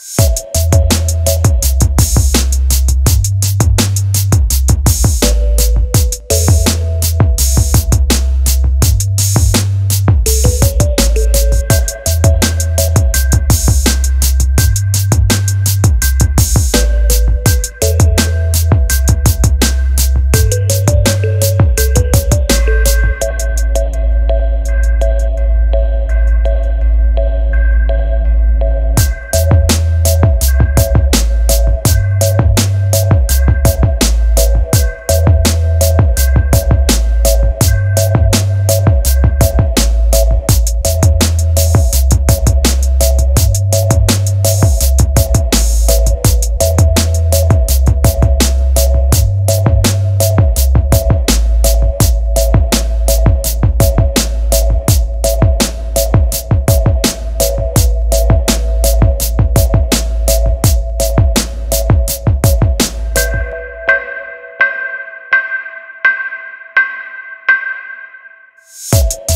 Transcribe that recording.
Bye. Thank